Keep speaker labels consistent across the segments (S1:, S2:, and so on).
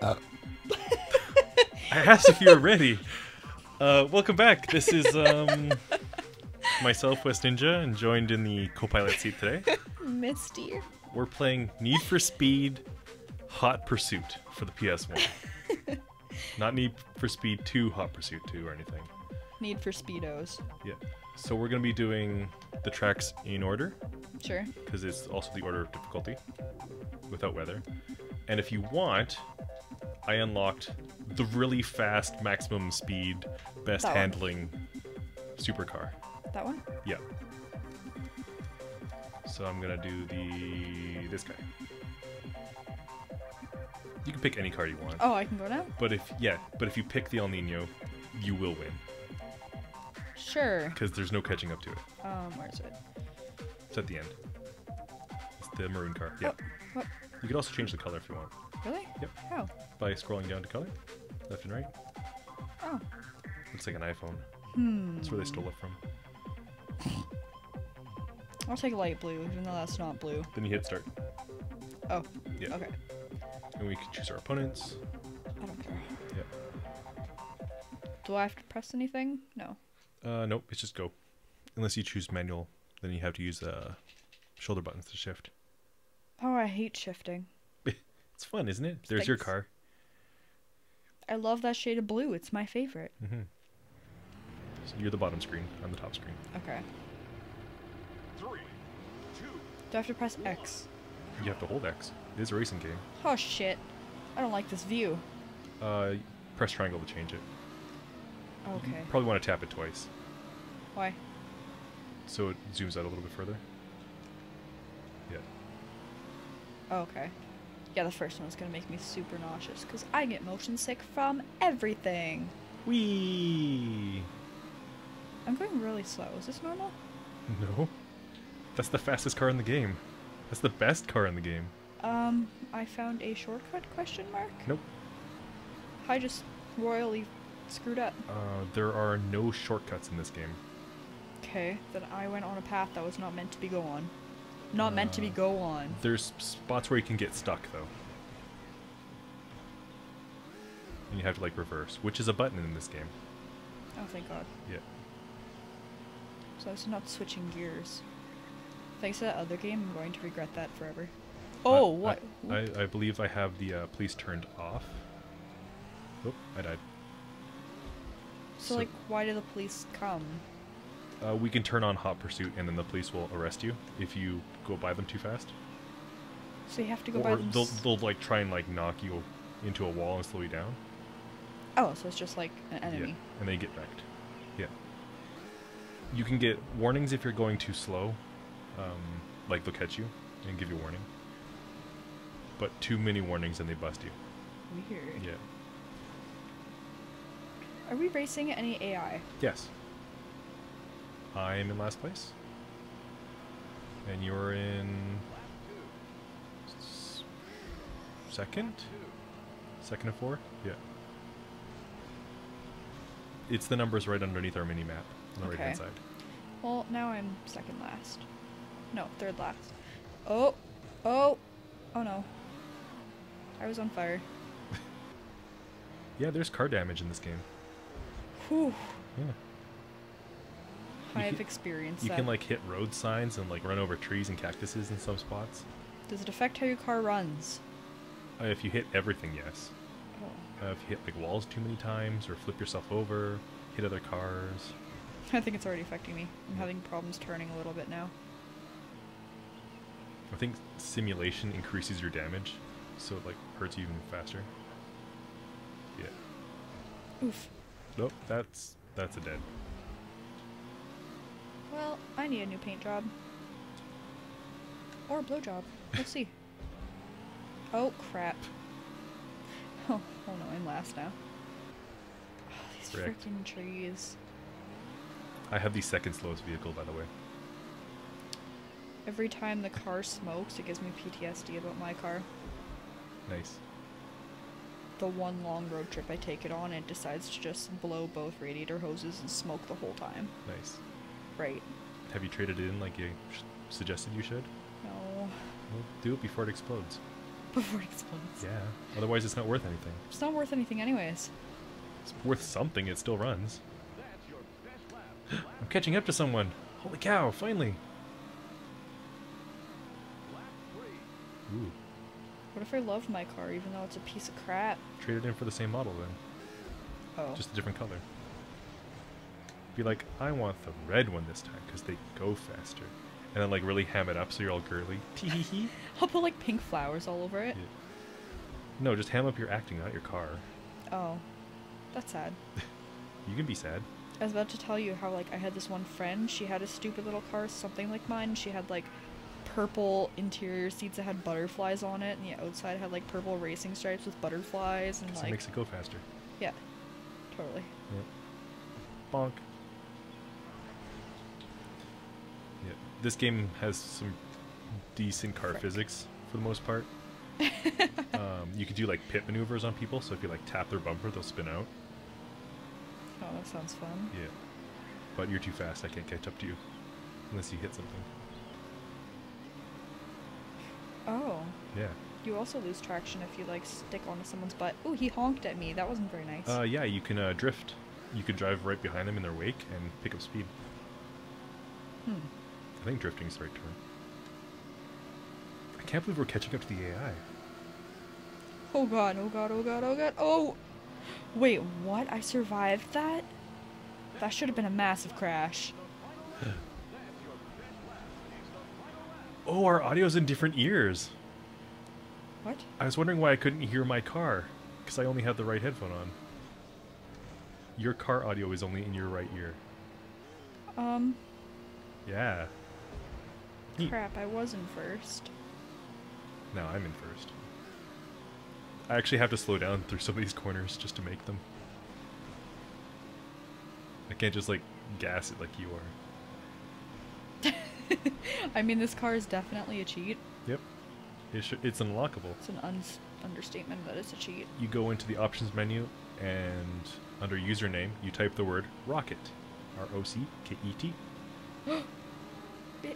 S1: Uh.
S2: I asked if you were ready. Uh, welcome back. This is um, myself, West Ninja, and joined in the co-pilot seat today.
S3: Misty.
S2: We're playing Need for Speed Hot Pursuit for the PS1. Not Need for Speed 2 Hot Pursuit 2 or anything.
S3: Need for speedos.
S2: Yeah. So we're going to be doing the tracks in order
S3: Sure.
S2: because it's also the order of difficulty without weather. And if you want, I unlocked the really fast maximum speed, best
S3: That one.
S2: handling supercar.
S3: That one?
S2: Yeah. So I'm gonna do the this guy. You can pick any car you want.
S3: Oh, I can go now?
S2: But if yeah, but if you pick the El Nino, you will win
S3: Sure.
S2: because there's no catching up to it.
S3: Um, where's it?
S2: It's at the end. It's the maroon car. Yeah.
S3: Oh?
S2: You can also change the color if you want
S3: Really?
S2: Yep.
S3: How?
S2: by scrolling down to color, left and right.
S3: Oh.
S2: Looks like an iPhone.
S3: Hmm.
S2: That's where they stole it from.
S3: I'll take light blue, even though that's not blue.
S2: Then you hit start,
S3: Oh.
S2: Yeah.
S3: Okay.
S2: and we can choose our opponents.
S3: I don't care.
S2: Yeah.
S3: Do I have to press anything? No.
S2: Uh, nope, it's just go. Unless you choose manual, then you have to use uh, shoulder buttons to shift.
S3: Oh, I hate shifting.
S2: It's fun, isn't it? There's your car.
S3: I love that shade of blue. It's my favorite.
S2: hmm So you're the bottom screen. I'm the top screen.
S3: Okay.
S4: Three, two,
S3: Do I have to press X?
S2: You have to hold X. It is a racing game.
S3: Oh shit. I don't like this view.
S2: Uh, press triangle to change it.
S3: Okay.
S2: Probably want to tap it twice,
S3: Why?
S2: so it zooms out a little bit further. Yeah.
S3: Oh, okay. Yeah, the first one one's gonna make me super nauseous because I get motion sick from everything.
S2: Wee.
S3: I'm going really slow. Is this normal?
S2: No. That's the fastest car in the game. That's the best car in the game.
S3: Um, I found a shortcut question mark.
S2: Nope.
S3: I just royally screwed up.
S2: Uh, there are no shortcuts in this game.
S3: Okay, then I went on a path that was not meant to be go on. Not meant to be
S2: Uh,
S3: go on.
S2: There's spots where you can get stuck though. And you have to like reverse, which is a button in this game.
S3: Oh, thank God.
S2: Yeah.
S3: So it's not switching gears. Thanks to that other game, I'm going to regret that forever. Oh,
S2: I-
S3: what?
S2: I, I, believe I have the uh, police turned off. Oh, I died.
S3: so,
S2: so-
S3: like, why do the police come?
S2: Uh, we can turn on hot pursuit, and then the police will arrest you if you go by them too fast.
S3: So you have to go by them.
S2: they'll, they'll like try and like knock you into a wall and slow you down.
S3: Oh, so it's just like an enemy.
S2: Yeah, and they get wrecked. Yeah. You can get warnings if you're going too slow. Um, like they'll catch you and give you a warning. But too many warnings and they bust you.
S3: Weird.
S2: Yeah.
S3: Are we racing any AI?
S2: Yes. I am in last place. And you're in second? Second of four? Yeah. It's the numbers right underneath our mini map on the right hand
S3: Okay.
S2: side.
S3: Well, now I'm second last. No, third last. Oh, oh, oh no. I was on fire.
S2: Yeah, there's car damage in this game.
S3: Whew.
S2: Yeah.
S3: I have experienced
S2: You
S3: that.
S2: can like hit road signs and like run over trees and cactuses in some spots.
S3: Does it affect how your car runs?
S2: Uh, if you hit everything, yes.
S3: Oh.
S2: Uh, if you hit like walls too many times or flip yourself over, hit other cars.
S3: I think it's already affecting me. I'm having problems turning a little bit now.
S2: I think simulation increases your damage, so it like hurts you even faster. Yeah.
S3: Oof.
S2: Nope, that's that's a dead.
S3: Well, I need a new paint job. Or a blow job. We'll see. Oh, crap. Oh, oh no, I'm last now. Oh, these freaking trees.
S2: I have the second slowest vehicle, by the way.
S3: Every time the car smokes, it gives me PTSD about my car.
S2: Nice.
S3: The one long road trip I take it on, it decides to just blow both radiator hoses and smoke the whole time.
S2: Nice.
S3: Right.
S2: Have you traded it in like you suggested you should?
S3: No.
S2: Well, do it before it explodes.
S3: before it explodes.
S2: Yeah. Otherwise, it's not worth anything.
S3: It's not worth anything, anyways.
S2: It's worth something. It still runs.
S4: That's your best lap.
S2: I'm catching up to someone. Holy cow! Finally. Ooh.
S3: What if I love my car even though it's a piece of crap?
S2: Trade it in for the same model then.
S3: Oh.
S2: Just a different color. Be like, I want the red one this time because they go faster. And then like really ham it up so you're all girly. Tee hee hee.
S3: I'll put like pink flowers all over it.
S2: Yeah. No, just ham up your acting, not your car.
S3: Oh. That's sad.
S2: You can be sad.
S3: I was about to tell you how like I had this one friend, she had a stupid little car, something like mine. She had like purple interior seats that had butterflies on it, and the outside had like purple racing stripes with butterflies and like
S2: it makes it go faster.
S3: yeah, totally.
S2: Yep. Bonk. Yeah. This game has some decent car
S3: Frick.
S2: physics for the most part. um, you could do like pit maneuvers on people, so if you like tap their bumper, they'll spin out.
S3: Oh, that sounds fun.
S2: Yeah. But you're too fast. I can't catch up to you unless you hit something.
S3: Oh,
S2: Yeah.
S3: you also lose traction if you like stick onto someone's butt. Oh, he honked at me. That wasn't very nice.
S2: Uh, yeah, you can uh, drift. You can drive right behind them in their wake and pick up speed.
S3: hmm.
S2: I think drifting's the right term. I can't believe we're catching up to the AI.
S3: Oh god, oh god, oh god, oh god. Oh! Wait, what? I survived that? That should have been a massive crash.
S2: Oh, our audio's in different ears.
S3: What?
S2: I was wondering why I couldn't hear my car, because I only had the right headphone on. Your car audio is only in your right ear.
S3: Um,
S2: Yeah.
S3: Crap, I was in first.
S2: Now I'm in first. I actually have to slow down through some of these corners just to make them. I can't just like gas it like you are.
S3: I mean, this car is definitely a cheat.
S2: Yep. It it's unlockable.
S3: It's an un- understatement but it's a cheat.
S2: You go into the options menu and under username you type the word rocket. R O C K E T.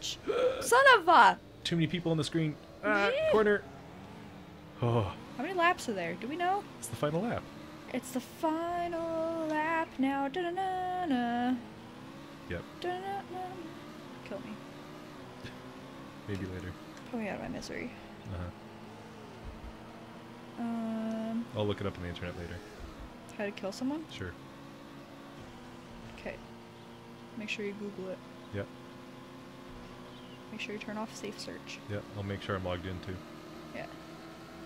S3: Son of a!
S2: Too many people on the screen. Ah,
S3: Yeah.
S2: corner. Oh,
S3: How many laps are there? Do we know?
S2: it's the final lap.
S3: It's the final lap now. Da-da-na-na.
S2: Yep.
S3: Da-da-na-na. Kill me.
S2: Maybe later.
S3: Put me out of my misery.
S2: Uh-huh.
S3: Um,
S2: I'll look it up on the internet later.
S3: how to kill someone?
S2: Sure.
S3: Okay. Make sure you Google it.
S2: Yep.
S3: Make sure you turn off safe search.
S2: Yeah, I'll make sure I'm logged in too.
S3: Yeah.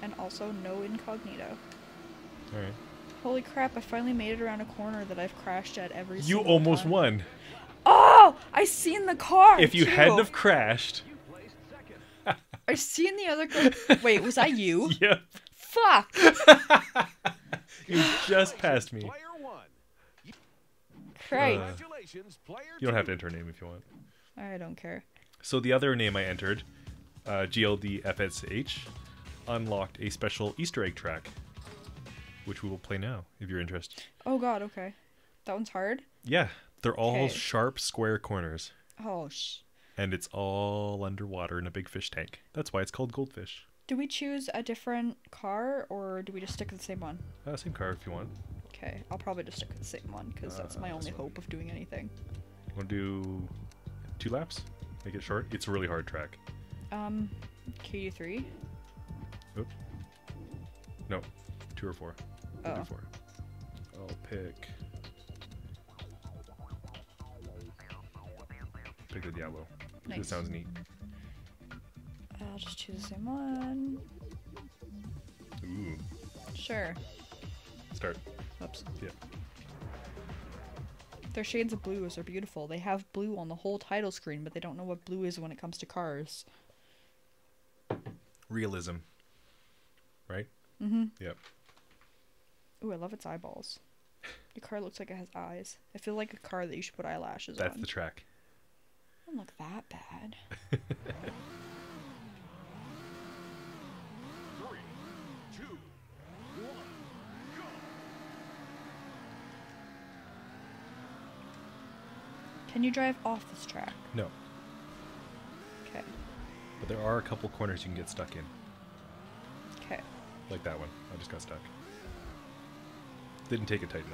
S3: And also no incognito.
S2: All right.
S3: Holy crap, I finally made it around a corner that I've crashed at every
S2: You
S3: single
S2: almost
S3: time.
S2: won.
S3: Oh! I seen the car!
S2: If you
S3: too.
S2: hadn't have crashed.
S4: You placed second.
S3: I seen the other car. Wait, was that you?
S2: Yep.
S3: Fuck!
S2: You just passed me.
S4: Player one.
S3: Right.
S2: Uh,
S4: Congratulations, player
S2: You don't have to enter a name if you want.
S3: I don't care.
S2: So the other name I entered, uh, GLDFSH, unlocked a special Easter egg track, which we will play now if you're interested.
S3: Oh god, okay. That one's hard?
S2: Yeah, they're all
S3: Okay.
S2: sharp square corners,
S3: Oh, sh.
S2: and it's all underwater in a big fish tank. That's why it's called Goldfish.
S3: Do we choose a different car or do we just stick with the same one?
S2: Uh, same car if you want.
S3: Okay, I'll probably just stick with the same one because that's
S2: Uh,
S3: my only
S2: one.
S3: hope of doing anything.
S2: Want to do two laps? Make it short. It's a really hard track.
S3: Um, KU3?
S2: Oop. No, two or four. We'll do
S3: Oh.
S2: four. I'll pick. Pick the Diablo. 'cause It
S3: Nice.
S2: sounds neat.
S3: I'll just choose the same one.
S2: Ooh.
S3: Sure.
S2: Start.
S3: Oops.
S2: Yeah.
S3: Their shades of blues are beautiful. They have blue on the whole title screen, but they don't know what blue is when it comes to cars.
S2: Realism. Right?
S3: Mm-hmm.
S2: Yep.
S3: Ooh, I love its eyeballs. The car looks like it has eyes. I feel like a car that you should put eyelashes
S2: That's
S3: on.
S2: That's the track.
S3: Doesn't look that bad.
S4: Three, two, one, go.
S3: Can you drive off this track?
S2: No.
S3: Okay.
S2: But there are a couple corners you can get stuck in. Okay. Like that one. I just got stuck. Didn't take it tight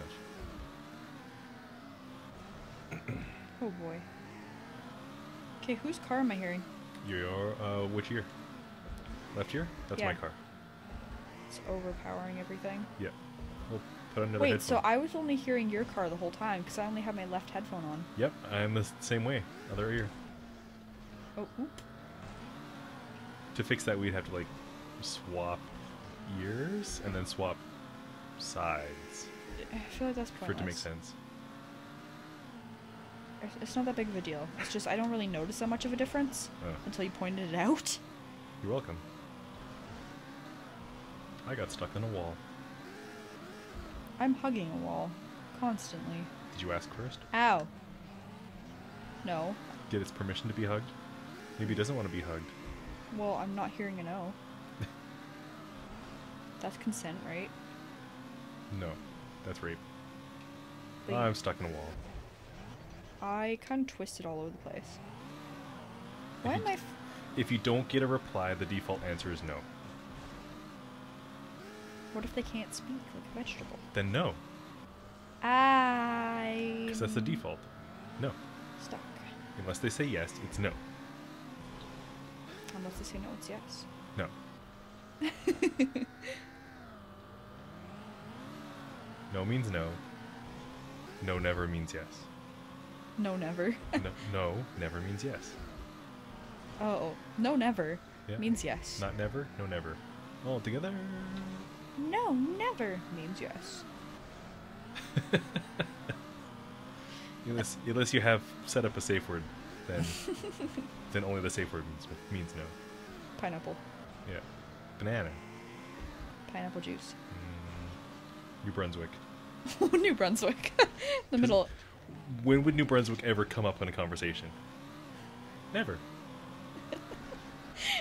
S2: enough.
S3: Oh boy. Okay, whose car am I hearing?
S2: Your uh, which ear? Left ear? That's my car.
S3: It's overpowering everything.
S2: Yeah. Put another
S3: Wait,
S2: headphone.
S3: so I was only hearing your car the whole time because I only have my left headphone on.
S2: Yep, I'm the same way. Other ear.
S3: Oh, oop.
S2: To fix that, we'd have to like swap ears and then swap sides
S3: I feel like that's pointless.
S2: for it to make sense.
S3: It's- It's not that big of a deal. It's just I don't really notice that much of a difference
S2: Oh,
S3: until you pointed it out.
S2: you're welcome. I got stuck in a wall.
S3: I'm hugging a wall constantly.
S2: Did you ask first?
S3: Ow. No.
S2: Get its permission to be hugged? Maybe it doesn't want to be hugged.
S3: Well, I'm not hearing a no. That's consent, right?
S2: No, that's rape.
S3: But
S2: I'm stuck in a wall.
S3: I kind of twisted all over the place. Why am I? F-
S2: If you don't get a reply, the default answer is no.
S3: What if they can't speak like a vegetable?
S2: Then no,
S3: I.
S2: because that's the default. No.
S3: Stuck.
S2: Unless they say yes, it's no.
S3: Unless they say no, it's yes.
S2: No. no means no. No never means yes.
S3: No, never.
S2: No, no never means yes.
S3: oh, no, never
S2: Yeah.
S3: means yes.
S2: Not never, no never. All together.
S3: No, never means yes.
S2: Unless, unless you have set up a safe word, then then only the safe word means means no.
S3: Pineapple.
S2: Yeah. Banana.
S3: Pineapple juice.
S2: Mm, New Brunswick.
S3: New Brunswick. the middle.
S2: When would New Brunswick ever come up in a conversation? Never.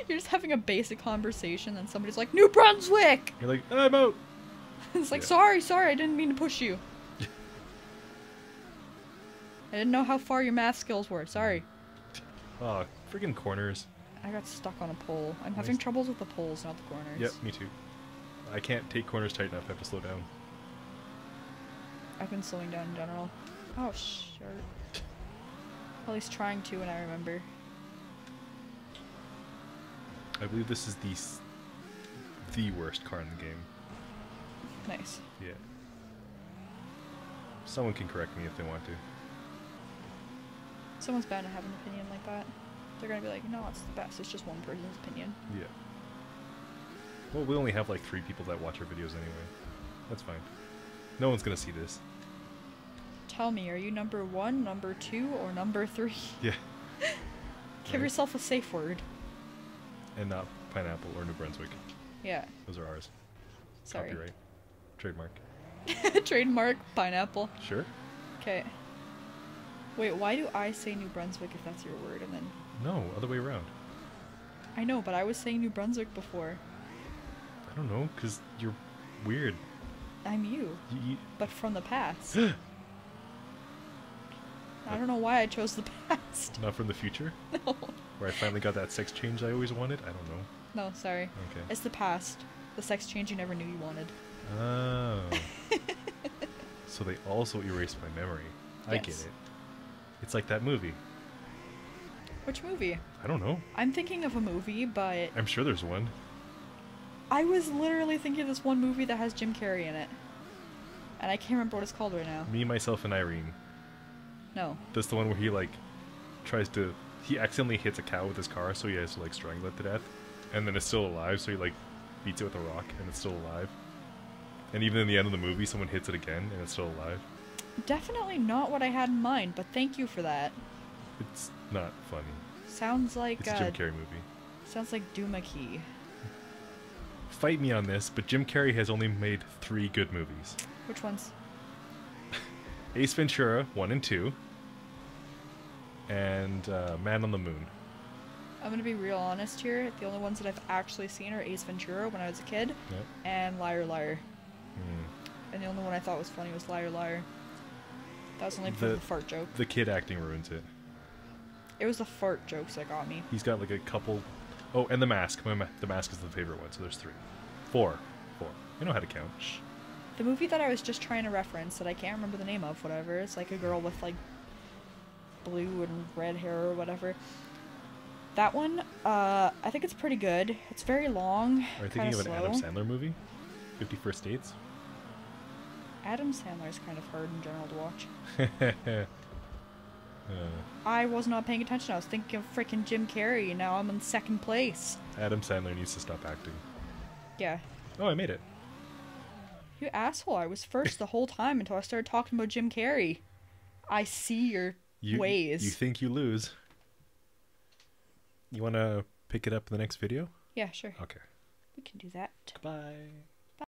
S3: You're just having a basic conversation, and somebody's like, New Brunswick!
S2: You're like, I'm out.
S3: it's like,
S2: Yeah.
S3: sorry, sorry, I didn't mean to push you. I didn't know how far your math skills were. Sorry.
S2: Oh, freaking corners.
S3: I got stuck on a pole. I'm having troubles with the poles, not the corners.
S2: Yep, me too. I can't take corners tight enough. I have to slow down.
S3: I've been slowing down in general. Oh, sure. At least trying to, and I remember.
S2: I believe this is the the worst car in the game.
S3: Nice.
S2: Yeah. Someone can correct me if they want to.
S3: Someone's bound to have an opinion like that. They're gonna be like, no, it's the best. It's just one person's opinion.
S2: Yeah. Well, we only have like three people that watch our videos anyway. That's fine. No one's gonna see this.
S3: Tell me, are you number one, number two, or number three?
S2: Yeah.
S3: Give
S2: Right.
S3: yourself a safe word.
S2: And not pineapple or New Brunswick.
S3: Yeah.
S2: Those are ours.
S3: Sorry.
S2: Copyright. Trademark.
S3: Trademark pineapple.
S2: Sure.
S3: Okay. Wait, why do I say New Brunswick if that's your word? And then
S2: No, other way around.
S3: I know, but I was saying New Brunswick before.
S2: I don't know, cause you're weird.
S3: I'm you,
S2: You, you,
S3: but from the past. I don't know why I chose the past.
S2: not from the future,
S3: No.
S2: where I finally got that sex change I always wanted. I don't know.
S3: No, sorry.
S2: Okay.
S3: It's the past. The sex change you never knew you wanted.
S2: Oh. so they also erased my memory. I get it. It's like that movie.
S3: Which movie?
S2: I don't know.
S3: I'm thinking of a movie, but
S2: I'm sure there's one.
S3: I was literally thinking of this one movie that has Jim Carrey in it. And I can't remember what it's called right now.
S2: Me, myself, and Irene.
S3: No.
S2: That's the one where he like tries to. He accidentally hits a cow with his car, so he has to like strangle it to death, and then it's still alive. So he like beats it with a rock, and it's still alive. And even in the end of the movie, someone hits it again, and it's still alive.
S3: Definitely not what I had in mind, but thank you for that.
S2: It's not funny.
S3: Sounds like
S2: It's a
S3: uh,
S2: Jim Carrey movie.
S3: sounds like Duma Key.
S2: Fight me on this, but Jim Carrey has only made three good movies:
S3: Which ones?
S2: Ace Ventura one and two, and uh, Man on the Moon.
S3: I'm gonna be real honest here. The only ones that I've actually seen are Ace Ventura when I was a kid,
S2: Yep.
S3: and Liar Liar.
S2: Hmm.
S3: And the only one I thought was funny was Liar Liar. That was only
S2: The-
S3: the fart joke.
S2: The kid acting ruins it.
S3: It was the fart jokes that got me.
S2: He's got like a couple oh and the mask. My ma- the mask is the favorite one, so there's three, four, four. Four. I know how to count.
S3: The movie that I was just trying to reference that I can't remember the name of, whatever. It's like a girl with like blue and red hair or whatever. That one, uh, I think it's pretty good. It's very long,
S2: Are you thinking
S3: of
S2: an
S3: slow.
S2: Adam Sandler movie? Fifty First Dates.
S3: Adam Sandler is kind of hard in general to watch.
S2: uh,
S3: I was not paying attention. I was thinking of freaking Jim Carrey. Now I'm in second place.
S2: Adam Sandler needs to stop acting.
S3: Yeah.
S2: Oh, I made it.
S3: You asshole. I was first the whole time until I started talking about Jim Carrey. I see your
S2: You,
S3: ways.
S2: You think you lose? You want to pick it up in the next video?
S3: yeah, sure.
S2: Okay.
S3: We can do that.
S2: Goodbye.